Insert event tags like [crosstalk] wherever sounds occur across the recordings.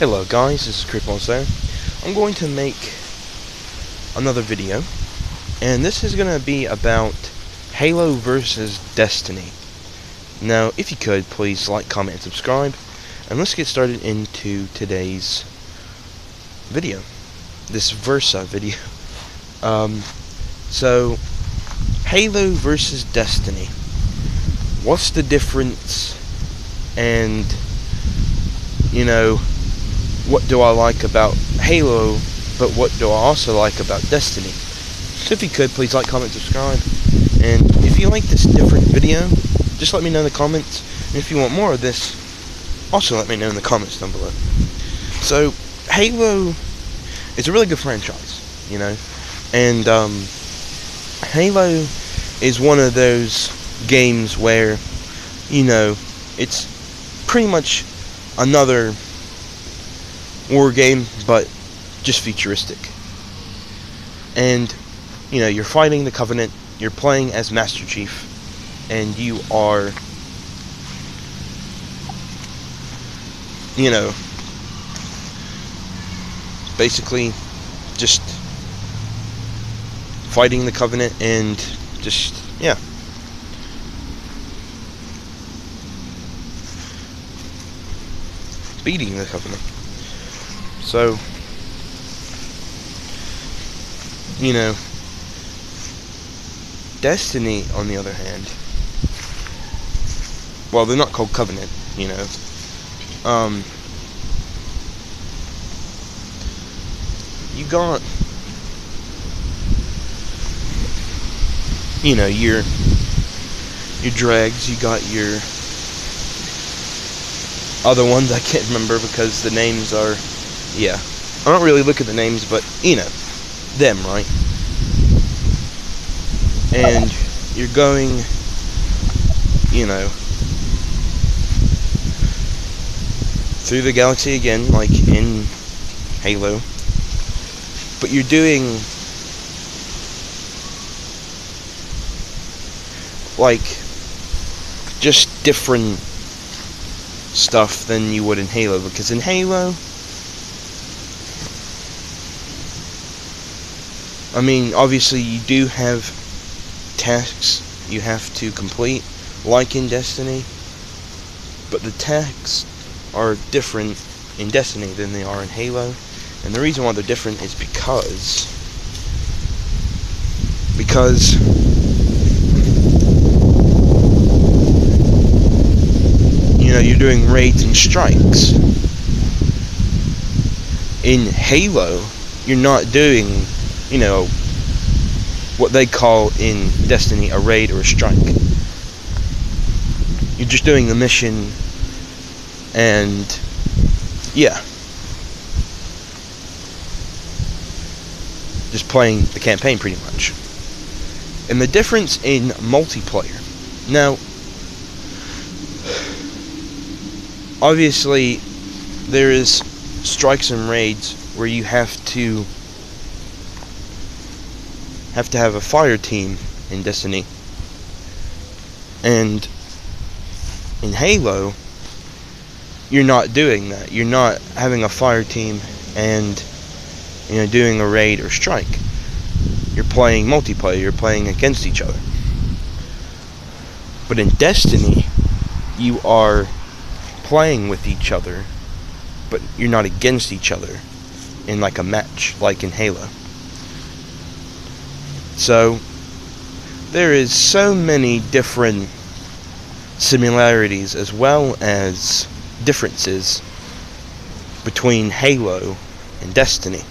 Hello guys, this is Creepmonster. I'm going to make another video, and this is going to be about Halo versus Destiny. Now, if you could, please like, comment, and subscribe, and let's get started into today's video. This Versa video. [laughs] Um, so, Halo versus Destiny. What's the difference? And, you know, what do I like about Halo, but what do I also like about Destiny. So if you could, please like, comment, subscribe. And if you like this different video, just let me know in the comments. And if you want more of this, also let me know in the comments down below. So, Halo is a really good franchise, you know. And um, Halo is one of those games where, you know, it's pretty much another war game, but just futuristic. And, you know, you're fighting the Covenant, you're playing as Master Chief, and you are, you know, basically just fighting the Covenant and just, yeah. Beating the Covenant. So, you know, Destiny, on the other hand, well, they're not called Covenant, you know. Um, you got you know, your your dregs, you got your other ones I can't remember because the names are yeah. I don't really look at the names, but you know, them, right? And you're going you know through the galaxy again, like in Halo. But you're doing like just different stuff than you would in Halo because in Halo I mean obviously you do have tasks you have to complete like in Destiny but the tasks are different in Destiny than they are in Halo and the reason why they're different is because because you know, you're doing raids and strikes. In Halo, you're not doing, you know, what they call in Destiny a raid or a strike. You're just doing the mission and yeah. Just playing the campaign pretty much. And the difference in multiplayer. Now, obviously there is strikes and raids where you have to have to have a fire team in Destiny. And in Halo, you're not doing that. You're not having a fire team and you know doing a raid or strike. You're playing multiplayer. You're playing against each other. But in Destiny, you are playing with each other, but you're not against each other in like a match, like in Halo. So, there is so many different similarities as well as differences between Halo and Destiny.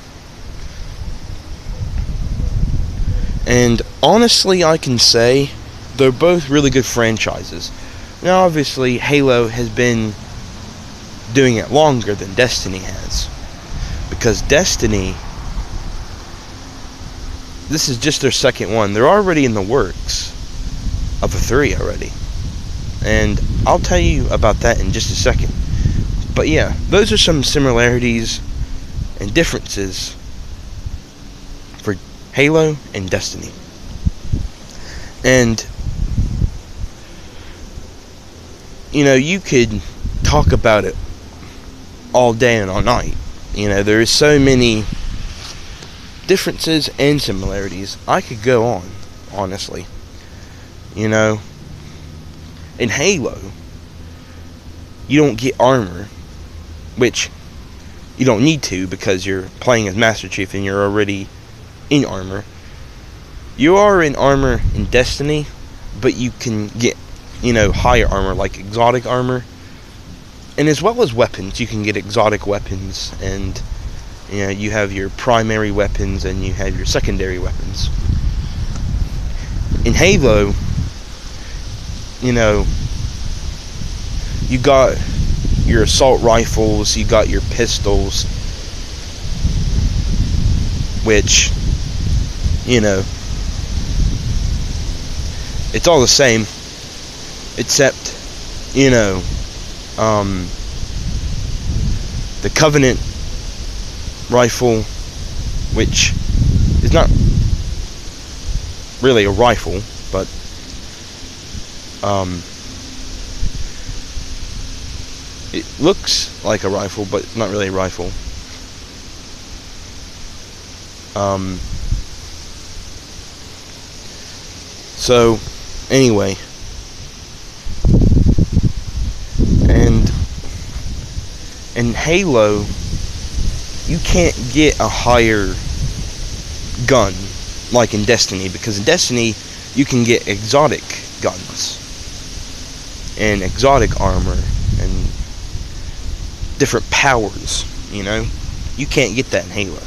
And honestly, I can say they're both really good franchises. Now, obviously, Halo has been doing it longer than Destiny has. Because Destiny, this is just their second one. They're already in the works of a three already. And I'll tell you about that in just a second. But yeah, those are some similarities and differences for Halo and Destiny. And, you know, you could talk about it all day and all night. You know, there is so many differences and similarities. I could go on, honestly. You know, in Halo, you don't get armor, which you don't need to because you're playing as Master Chief and you're already in armor. You are in armor in Destiny, but you can get, you know, higher armor like exotic armor. And as well as weapons, you can get exotic weapons and you know, you have your primary weapons and you have your secondary weapons. In Halo, you know, you got your assault rifles, you got your pistols, which, you know, it's all the same, except, you know, um, the Covenant rifle, which is not really a rifle, but um, it looks like a rifle, but not really a rifle. Um, so, anyway, and in Halo, you can't get a higher gun like in Destiny because in Destiny you can get exotic guns and exotic armor and different powers, you know? You can't get that in Halo.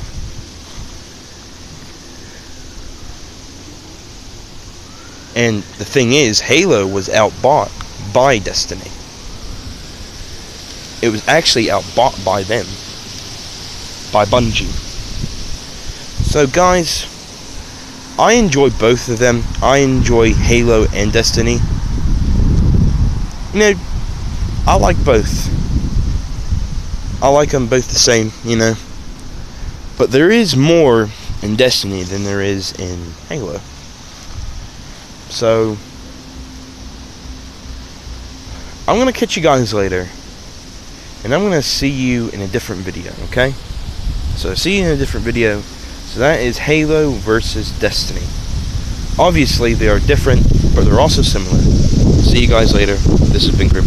And the thing is, Halo was outbought by Destiny. It was actually outbought by them. By Bungie. So guys, I enjoy both of them. I enjoy Halo and Destiny. You know, I like both. I like them both the same, you know. But there is more in Destiny than there is in Halo. So, I'm going to catch you guys later. And I'm going to see you in a different video, okay? So, see you in a different video. So that is Halo versus Destiny. Obviously, they are different, but they're also similar. See you guys later. This has been Grip